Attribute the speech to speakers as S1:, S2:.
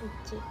S1: 있지.